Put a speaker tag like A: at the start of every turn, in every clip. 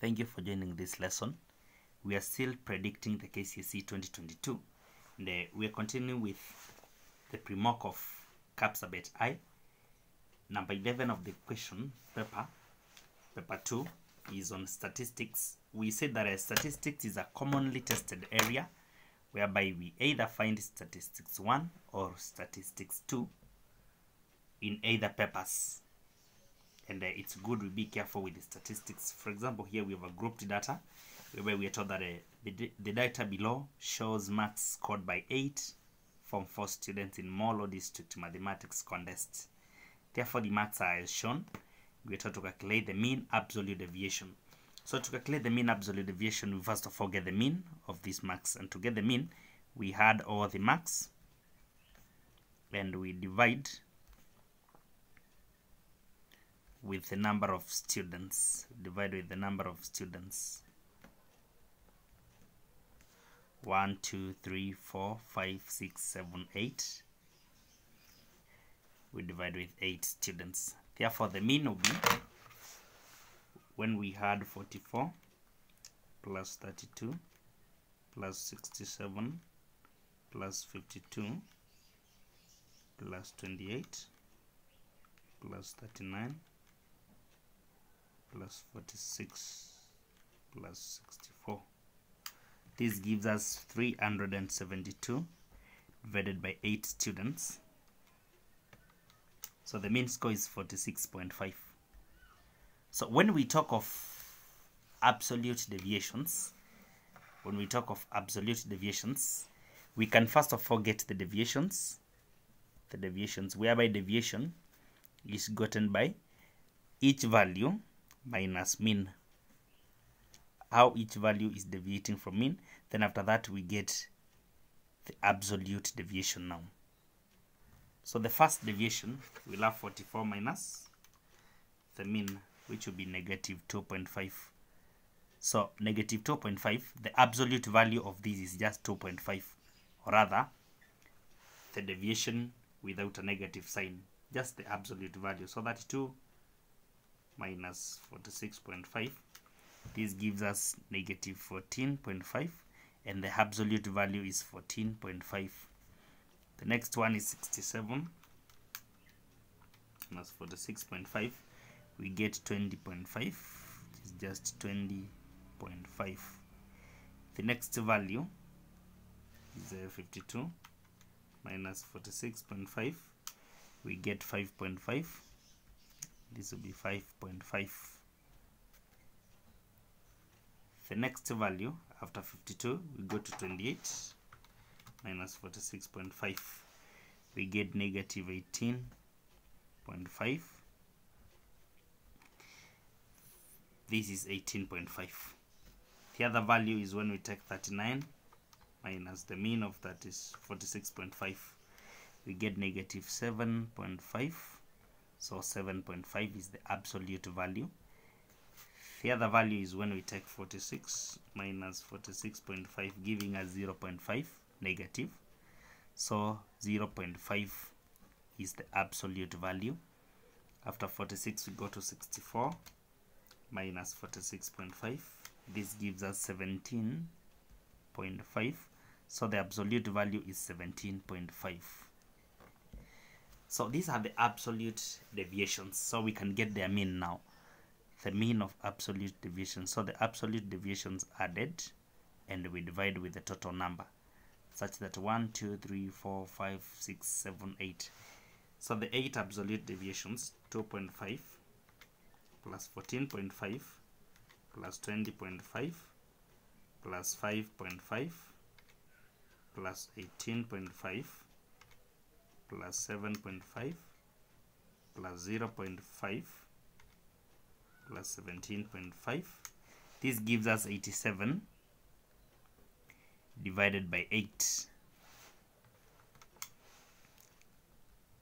A: Thank you for joining this lesson. We are still predicting the KCSE 2022 and uh, we are continuing with the pre-mock of Kapsabet I. Number 11 of the question paper, paper 2, is on statistics. We said that uh, statistics is a commonly tested area whereby we either find statistics 1 or statistics 2 in either papers and uh, it's good we be careful with the statistics. For example here we have a grouped data where we are told that uh, the, data below shows marks scored by 8 from 4 students in Molo district mathematics contest therefore the marks are as shown. We are told to calculate the mean absolute deviation. So to calculate the mean absolute deviation we first of all get the mean of these marks. And to get the mean we add all the marks and we divide with the number of students divide with the number of students. 1 2 3 4 5 6 7 8 we divide with 8 students. Therefore the mean will be when we had 44 plus 32 plus 67 plus 52 plus 28 plus 39 plus 46 plus 64 this gives us 372 divided by 8 students. So the mean score is 46.5 so when we talk of absolute deviations when we talk of absolute deviations we can first of all get the deviations. The deviations whereby deviation is gotten by each value minus mean how each value is deviating from mean then after that we get the absolute deviation now. So the first deviation we'll have 44 minus the mean which will be negative 2.5 so negative 2.5 the absolute value of this is just 2.5 or rather the deviation without a negative sign just the absolute value. So that 2 minus 46.5 this gives us negative 14.5 and the absolute value is 14.5 the next one is 67 minus 46.5 we get 20.5 which is just 20.5 the next value is uh, 52 minus 46.5 we get 5.5 this will be 5.5 the next value after 52 we go to 28 minus 46.5 we get negative 18.5 this is 18.5 the other value is when we take 39 minus the mean of that is 46.5 we get negative 7.5 so 7.5 is the absolute value. The other value is when we take 46 minus 46.5 giving us 0.5 negative. So 0.5 is the absolute value. After 46 we go to 64 minus 46.5 this gives us 17.5 so the absolute value is 17.5 so these are the absolute deviations. So we can get their mean now. The mean of absolute deviation. So the absolute deviations added and we divide with the total number such that 1 2 3 4 5 6 7 8 so the 8 absolute deviations 2.5 plus 14.5 plus 20.5 plus 5.5 plus 18.5 plus 7.5 plus 0.5 plus 17.5 this gives us 87 divided by 8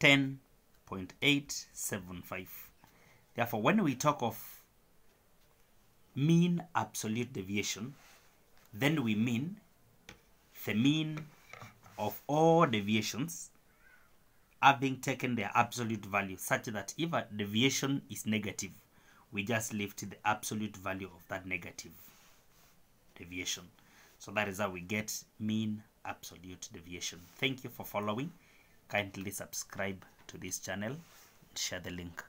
A: 10.875 therefore when we talk of mean absolute deviation then we mean the mean of all deviations having taken their absolute value such that if a deviation is negative we just lift the absolute value of that negative deviation. So that is how we get mean absolute deviation. Thank you for following. Kindly subscribe to this channel share the link